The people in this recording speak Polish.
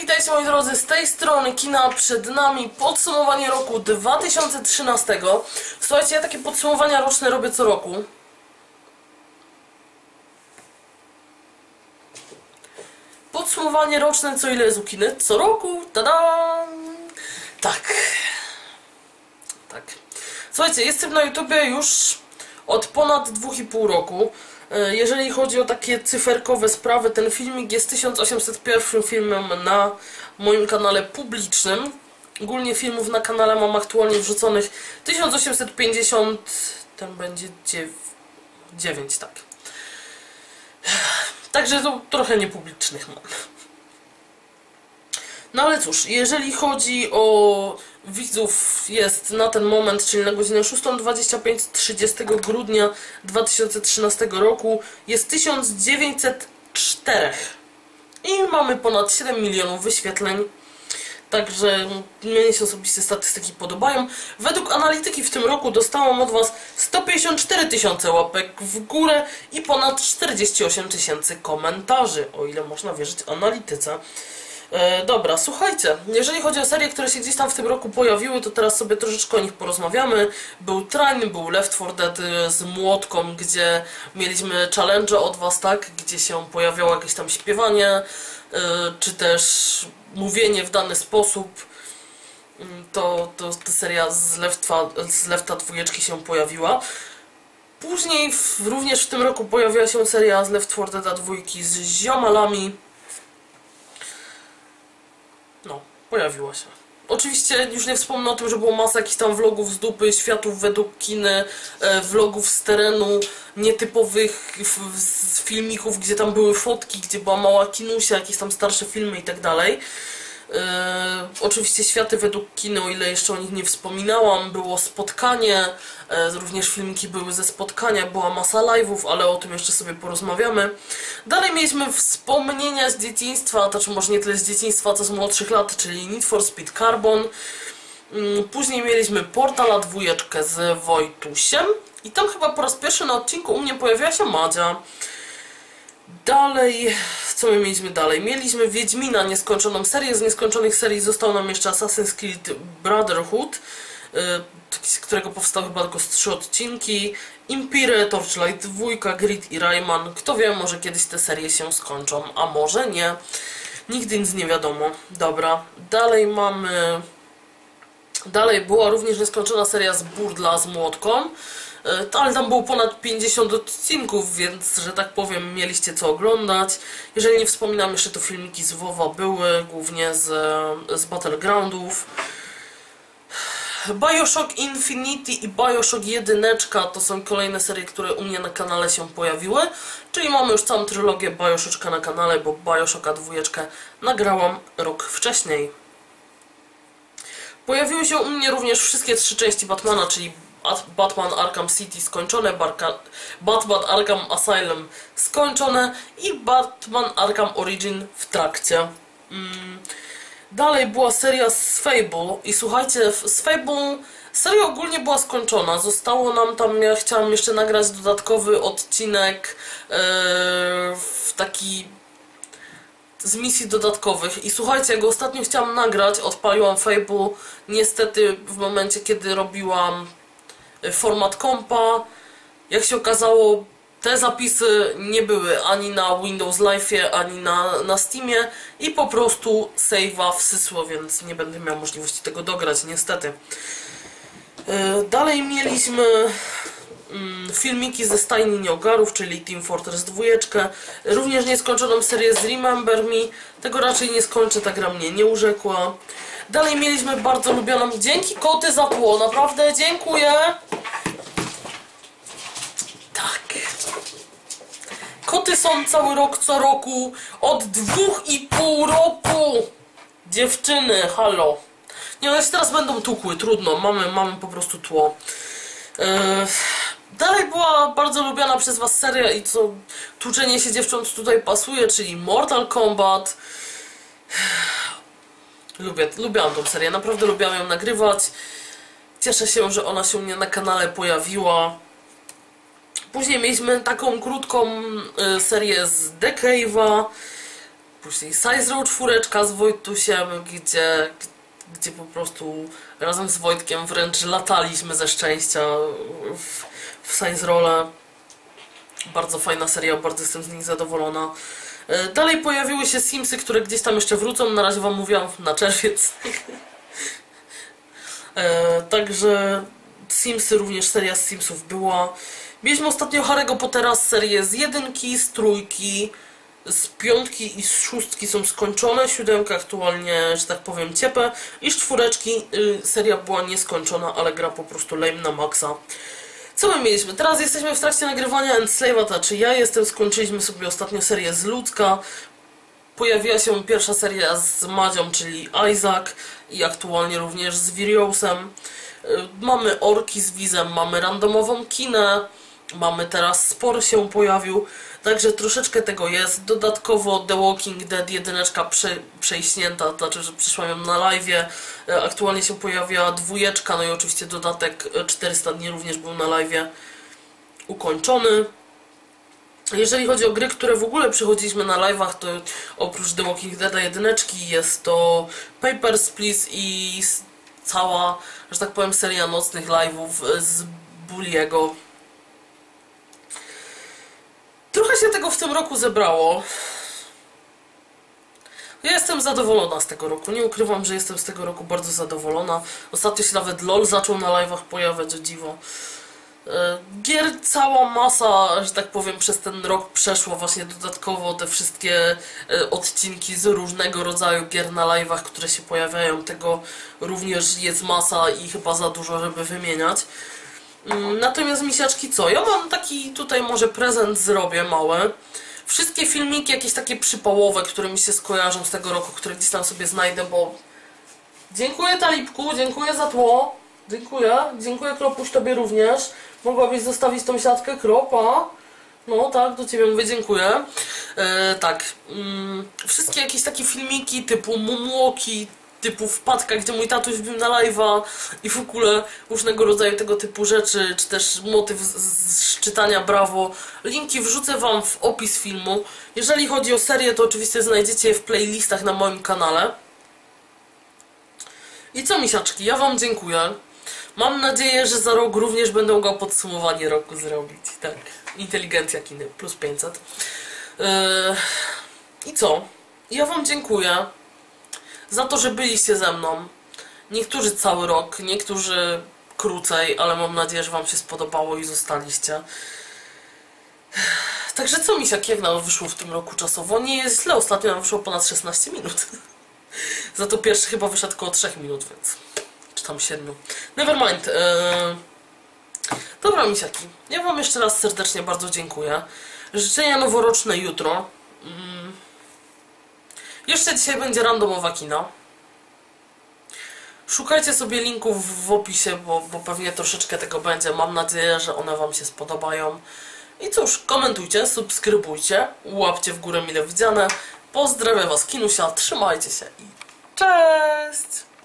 Witajcie moi drodzy, z tej strony kina przed nami podsumowanie roku 2013. Słuchajcie, ja takie podsumowania roczne robię co roku. Podsumowanie roczne co ile jest u kiny? Co roku, tada! Tak. Tak. Słuchajcie, jestem na YouTubie już od ponad 2,5 roku. E, Jeżeli chodzi o takie cyferkowe sprawy, ten filmik jest 1801 filmem na moim kanale publicznym. Ogólnie filmów na kanale mam aktualnie wrzuconych 1850, ten będzie 9, tak. Także to trochę niepublicznych mam. No ale cóż, jeżeli chodzi o widzów, jest na ten moment, czyli na godzinę 6.25 30 grudnia 2013 roku, jest 1904 i mamy ponad 7 milionów wyświetleń. Także mnie się osobiście statystyki podobają. Według analityki w tym roku dostałam od Was 154 tysiące łapek w górę i ponad 48 tysięcy komentarzy, o ile można wierzyć analityce. E, dobra, słuchajcie, jeżeli chodzi o serie, które się gdzieś tam w tym roku pojawiły, to teraz sobie troszeczkę o nich porozmawiamy. Był Train, był Left 4 Dead y, z młotką, gdzie mieliśmy challenge od was, tak? Gdzie się pojawiało jakieś tam śpiewanie, y, czy też mówienie w dany sposób. Mm, To, to, to seria z Lefta, z Lefta dwójeczki się pojawiła. Później w, również w tym roku pojawiła się seria z Left 4 Dead dwójki z ziomalami. No, pojawiła się. Oczywiście już nie wspomnę o tym, że było masa jakichś tam vlogów z dupy, światów według kiny, e, vlogów z terenu, nietypowych filmików, gdzie tam były fotki, gdzie była mała kinusia, jakieś tam starsze filmy i tak dalej. E, oczywiście światy według kiny, o ile jeszcze o nich nie wspominałam, było spotkanie, e, również filmiki były ze spotkania, była masa live'ów, ale o tym jeszcze sobie porozmawiamy. Dalej mieliśmy wspomnienia z dzieciństwa, to czy może nie tyle z dzieciństwa, co z młodszych lat, czyli Need for Speed Carbon. Mm, Później mieliśmy Portala dwójeczkę z Wojtusiem i tam chyba po raz pierwszy na odcinku u mnie pojawiła się Madzia. Dalej, co my mieliśmy dalej? Mieliśmy Wiedźmina, nieskończoną serię. Z nieskończonych serii został nam jeszcze Assassin's Creed Brotherhood, y, z którego powstały chyba tylko trzy odcinki. Empire, Torchlight 2, Grid i Rayman. Kto wie, może kiedyś te serie się skończą, a może nie. Nigdy nic nie wiadomo. Dobra, dalej mamy... Dalej była również nieskończona seria z Burdla z Młotką. E, Ale tam było ponad 50 odcinków, więc, że tak powiem, mieliście co oglądać. Jeżeli nie wspominam jeszcze, to filmiki z WoWa były, głównie z, z Battlegroundów. Bioshock Infinity i Bioshock 1 to są kolejne serie, które u mnie na kanale się pojawiły. Czyli mamy już całą trylogię Bioshocka na kanale, bo Bioshocka 2 nagrałam rok wcześniej. Pojawiły się u mnie również wszystkie trzy części Batmana, czyli Batman Arkham City skończone, Batman Arkham Asylum skończone i Batman Arkham Origin w trakcie. Mm. Dalej była seria z Fable i słuchajcie, z Fable seria ogólnie była skończona. Zostało nam tam, ja chciałam jeszcze nagrać dodatkowy odcinek e, w taki z misji dodatkowych i słuchajcie, go ostatnio chciałam nagrać, odpaliłam Fable niestety w momencie, kiedy robiłam format kompa. Jak się okazało, te zapisy nie były ani na Windows Live, ani na, na Steamie i po prostu save'a wsysło, więc nie będę miał możliwości tego dograć, niestety. Y, Dalej mieliśmy mm, filmiki ze stajni nieogarów, czyli Team Fortress 2, również nieskończoną serię z Remember Me, tego raczej nie skończę, ta gra mnie nie urzekła. Dalej mieliśmy bardzo lubioną, dzięki koty za tło, naprawdę dziękuję. Tak. Koty są cały rok co roku, od dwóch i pół roku. Dziewczyny, halo. Nie, one się teraz będą tukły, trudno, mamy, mamy po prostu tło. Yy, dalej była bardzo lubiana przez was seria i co tłuczenie się dziewcząt tutaj pasuje, czyli Mortal Kombat. Lubię, lubiłam tą serię, naprawdę lubiłam ją nagrywać. Cieszę się, że ona się u mnie na kanale pojawiła. Później mieliśmy taką krótką y, serię z The Cave'a. Później Size Row czwóreczka z Wojtusiem, gdzie, gdzie po prostu razem z Wojtkiem wręcz lataliśmy ze szczęścia w, w Size Role. Bardzo fajna seria, bardzo jestem z nich zadowolona. E, Dalej pojawiły się Simsy, które gdzieś tam jeszcze wrócą. Na razie Wam mówiłam na czerwiec. E, Także Simsy, również seria z Simsów była. Mieliśmy ostatnio Harry'ego Pottera serię z jedynki, z trójki, z piątki i z szóstki są skończone. Siódemka aktualnie, że tak powiem, ciepę. I z czwóreczki y, seria była nieskończona, ale gra po prostu lame na maksa. Co my mieliśmy? Teraz jesteśmy w trakcie nagrywania Enslave'a, znaczy ja jestem, skończyliśmy sobie ostatnio serię z Ludzka. Pojawiła się pierwsza seria z Madzią, czyli Isaac i aktualnie również z Viriosem. Y, Mamy Orki z Wizem, mamy randomową kinę, mamy teraz Spor się pojawił, także troszeczkę tego jest. Dodatkowo The Walking Dead jedyneczka prze, przejśnięta, to znaczy, że przyszła ją na live. Aktualnie się pojawia dwójeczka, no i oczywiście dodatek y, 400 dni również był na live ukończony. Jeżeli chodzi o gry, które w ogóle przychodziliśmy na live'ach, to oprócz The Walking Dead jedyneczki jest to Papers, Please i cała, że tak powiem, seria nocnych live'ów z Bulliego. Trochę się tego w tym roku zebrało. Ja jestem zadowolona z tego roku. Nie ukrywam, że jestem z tego roku bardzo zadowolona. Ostatnio się nawet LOL zaczął na live'ach pojawiać, o dziwo. E, Gier cała masa, że tak powiem, przez ten rok przeszło właśnie dodatkowo te wszystkie e, odcinki z różnego rodzaju gier na live'ach, które się pojawiają. Tego również jest masa i chyba za dużo, żeby wymieniać. Mm, Natomiast misiaczki co? Ja mam taki tutaj może prezent zrobię mały. Wszystkie filmiki jakieś takie przypałowe, które mi się skojarzą z tego roku, które gdzieś tam sobie znajdę, bo Dziękuję Talipku, dziękuję za tło. Dziękuję, dziękuję Kropuś Tobie również. Mogłabyś zostawić tą siatkę Kropa. No tak, do Ciebie mówię dziękuję. E, tak, mm, wszystkie jakieś takie filmiki typu Mumłoki, typu wpadka, gdzie mój tatuś wbił na live'a i w ogóle różnego rodzaju tego typu rzeczy, czy też motyw z, z czytania Brawo. Linki wrzucę Wam w opis filmu. Jeżeli chodzi o serię, to oczywiście znajdziecie je w playlistach na moim kanale. I co, misiaczki, ja Wam dziękuję. Mam nadzieję, że za rok również będę mogła podsumowanie roku zrobić. Tak, inteligencja kiny plus 500. Yy, I co? Ja Wam dziękuję za to, że byliście ze mną. Niektórzy cały rok, niektórzy krócej, ale mam nadzieję, że Wam się spodobało i zostaliście. Także co, misiak, jak nam wyszło w tym roku czasowo? Nie jest źle, ostatnio nam wyszło ponad 16 minut. Za to pierwszy chyba wyszedł około 3 minut, więc. Czy tam 7. Nevermind. Eee... Dobra, misiaki. Ja Wam jeszcze raz serdecznie bardzo dziękuję. Życzenia noworoczne jutro. Jeszcze dzisiaj będzie randomowa kina. Szukajcie sobie linków w opisie, bo, bo pewnie troszeczkę tego będzie. Mam nadzieję, że one Wam się spodobają. I cóż, komentujcie, subskrybujcie, łapcie w górę mile widziane. Pozdrawiam Was, Kinusia, trzymajcie się i cześć!